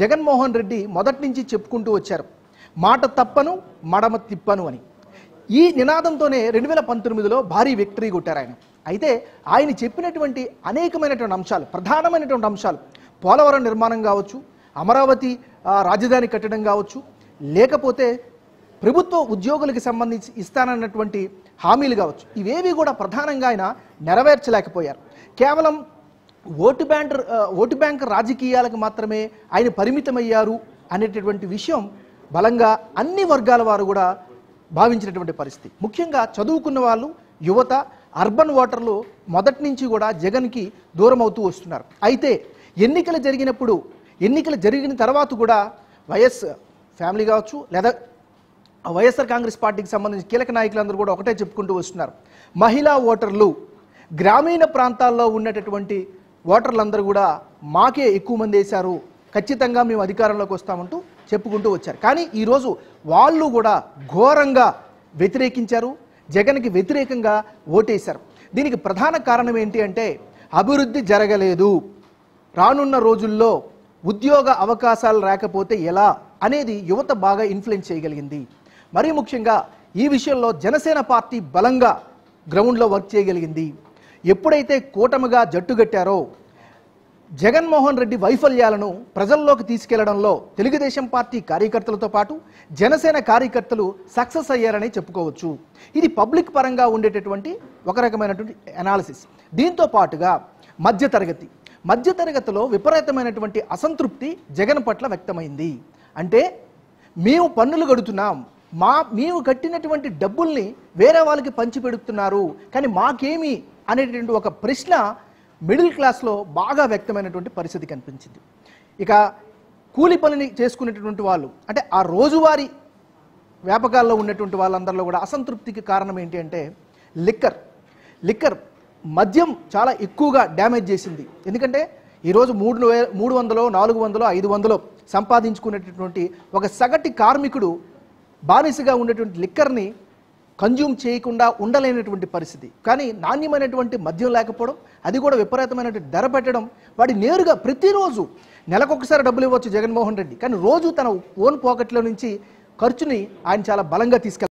జగన్మోహన్ రెడ్డి మొదటి నుంచి చెప్పుకుంటూ వచ్చారు. మాట తప్పను మడమ తిప్పను అని. ఈ నినాదంతోనే రెండు వేల పంతొమ్మిదిలో భారీ విక్టరీ కొట్టారు ఆయన. అయితే ఆయన చెప్పినటువంటి అనేకమైనటువంటి అంశాలు ప్రధానమైనటువంటి అంశాలు పోలవరం నిర్మాణం కావచ్చు అమరావతి రాజధాని కట్టడం కావచ్చు లేకపోతే ప్రభుత్వ ఉద్యోగులకు సంబంధించి ఇస్తానన్నటువంటి హామీలు కావచ్చు. ఇవేవి కూడా ప్రధానంగా ఆయన నెరవేర్చలేకపోయారు. కేవలం ఓటు బ్యాంక్ ఓటు బ్యాంక్ రాజకీయాలకు మాత్రమే ఆయన పరిమితమయ్యారు అనేటటువంటి విషయం బలంగా అన్ని వర్గాల వారు కూడా భావించినటువంటి పరిస్థితి. ముఖ్యంగా చదువుకున్న వాళ్ళు యువత అర్బన్ ఓటర్లు మొదటి నుంచి కూడా జగన్కి దూరం అవుతూ వస్తున్నారు. అయితే ఎన్నికలు జరిగినప్పుడు ఎన్నికలు జరిగిన తర్వాత కూడా వైఎస్ ఫ్యామిలీ కావచ్చు లేదా వైఎస్ఆర్ కాంగ్రెస్ పార్టీకి సంబంధించి కీలక నాయకులందరూ కూడా ఒకటే చెప్పుకుంటూ వస్తున్నారు. మహిళా ఓటర్లు గ్రామీణ ప్రాంతాల్లో ఉన్నటువంటి ఓటర్లందరూ కూడా మాకే ఎక్కువ మంది వేశారు. ఖచ్చితంగా మేము అధికారంలోకి వస్తామంటూ చెప్పుకుంటూ వచ్చారు. కానీ ఈరోజు వాళ్ళు కూడా ఘోరంగా వ్యతిరేకించారు. జగన్కి వ్యతిరేకంగా ఓటేశారు. దీనికి ప్రధాన కారణం ఏంటి అంటే అభివృద్ధి జరగలేదు. రానున్న రోజుల్లో ఉద్యోగ అవకాశాలు రాకపోతే ఎలా అనేది యువత బాగా ఇన్ఫ్లుయెన్స్ చేయగలిగింది. మరీ ముఖ్యంగా ఈ విషయంలో జనసేన పార్టీ బలంగా గ్రౌండ్లో వర్క్ చేయగలిగింది. ఎప్పుడైతే కూటమిగా జట్టుగట్టారో జగన్మోహన్ రెడ్డి వైఫల్యాలను ప్రజల్లోకి తీసుకెళ్ళడంలో తెలుగుదేశం పార్టీ కార్యకర్తలతో పాటు జనసేన కార్యకర్తలు సక్సెస్ అయ్యారని చెప్పుకోవచ్చు. ఇది పబ్లిక్ పరంగా ఉండేటటువంటి ఒక రకమైనటువంటి అనాలిసిస్ దీంతో పాటుగా మధ్యతరగతి. మధ్యతరగతిలో విపరీతమైనటువంటి అసంతృప్తి జగన్ పట్ల వ్యక్తమైంది. అంటే మేము పన్నులు కడుతున్నాం. మా మేము కట్టినటువంటి డబ్బుల్ని వేరే వాళ్ళకి పంచిపెడుతున్నారు కానీ మాకేమీ అనేటువంటి ఒక ప్రశ్న మిడిల్ క్లాస్లో బాగా వ్యక్తమైనటువంటి పరిస్థితి కనిపించింది. ఇక కూలి పనిని చేసుకునేటటువంటి వాళ్ళు అంటే ఆ రోజువారీ వ్యాపకాల్లో ఉన్నటువంటి వాళ్ళందరిలో కూడా అసంతృప్తికి కారణం ఏంటి అంటే లిక్కర్. లిక్కర్ మద్యం చాలా ఎక్కువగా డ్యామేజ్ చేసింది. ఎందుకంటే ఈరోజు మూడు వే మూడు వందలో నాలుగు వందలో ఐదు వందలో సంపాదించుకునేటటువంటి ఒక సగటి కార్మికుడు బానిసగా ఉండేటువంటి లిక్కర్ని కన్జ్యూమ్ చేయకుండా ఉండలేనటువంటి పరిస్థితి. కానీ నాణ్యమైనటువంటి మద్యం లేకపోవడం అది కూడా విపరీతమైనటువంటి ధర పెట్టడం వాడి నేరుగా ప్రతిరోజు నెలకొకసారి డబ్బులు ఇవ్వచ్చు జగన్మోహన్ రెడ్డి. కానీ రోజు తన ఓన్ పాకెట్లో నుంచి ఖర్చుని ఆయన చాలా బలంగా తీసుకెళ్ళారు